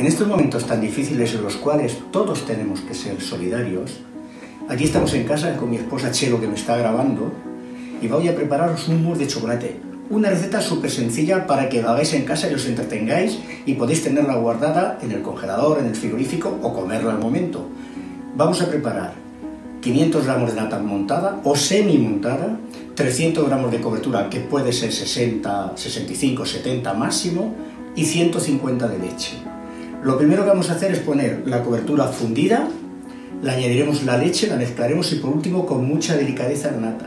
En estos momentos tan difíciles en los cuales todos tenemos que ser solidarios, aquí estamos en casa con mi esposa Chelo que me está grabando y voy a prepararos un mousse de chocolate. Una receta súper sencilla para que la hagáis en casa y os entretengáis y podéis tenerla guardada en el congelador, en el frigorífico o comerla al momento. Vamos a preparar 500 gramos de nata montada o semi montada, 300 gramos de cobertura que puede ser 60, 65, 70 máximo y 150 de leche. Lo primero que vamos a hacer es poner la cobertura fundida, le añadiremos la leche, la mezclaremos y por último con mucha delicadeza la nata.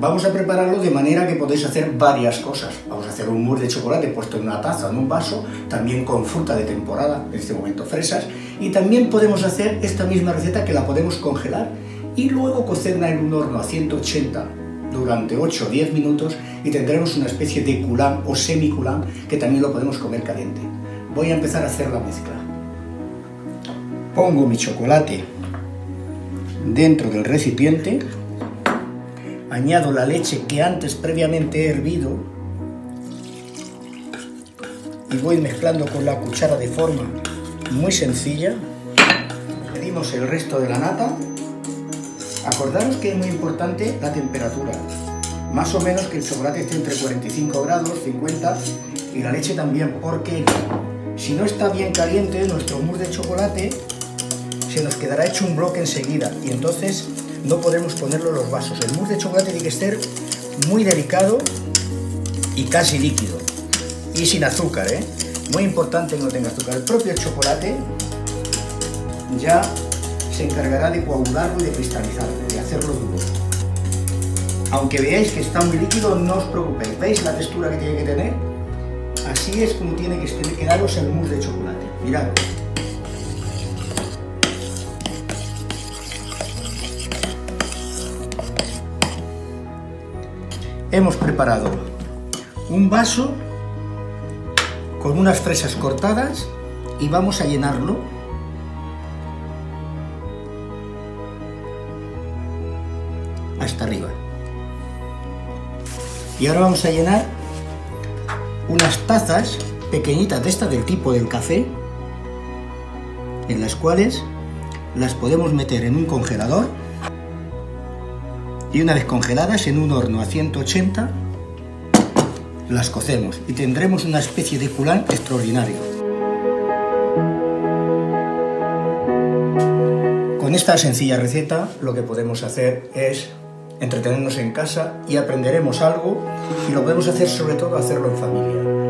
Vamos a prepararlo de manera que podéis hacer varias cosas. Vamos a hacer un mousse de chocolate puesto en una taza, en un vaso, también con fruta de temporada, en este momento fresas, y también podemos hacer esta misma receta que la podemos congelar y luego cocerla en un horno a 180 durante 8 o 10 minutos y tendremos una especie de culán o semiculán que también lo podemos comer caliente. Voy a empezar a hacer la mezcla. Pongo mi chocolate dentro del recipiente, añado la leche que antes previamente he hervido y voy mezclando con la cuchara de forma muy sencilla. Pedimos el resto de la nata. Acordaros que es muy importante la temperatura. Más o menos que el chocolate esté entre 45 grados, 50 y la leche también, porque si no está bien caliente nuestro mousse de chocolate se nos quedará hecho un bloque enseguida y entonces no podemos ponerlo en los vasos. El mousse de chocolate tiene que ser muy delicado y casi líquido. Y sin azúcar, ¿eh? Muy importante que no tenga azúcar. El propio chocolate ya se encargará de coagularlo y de cristalizarlo, de hacerlo duro. Aunque veáis que está muy líquido, no os preocupéis. ¿Veis la textura que tiene que tener? Así es como tiene que quedaros el mousse de chocolate. Mirad. Hemos preparado un vaso con unas fresas cortadas y vamos a llenarlo hasta arriba. Y ahora vamos a llenar unas tazas pequeñitas de estas del tipo del café, en las cuales las podemos meter en un congelador y una vez congeladas en un horno a 180 las cocemos y tendremos una especie de culán extraordinario. Con esta sencilla receta lo que podemos hacer es entretenernos en casa y aprenderemos algo y lo podemos hacer sobre todo hacerlo en familia.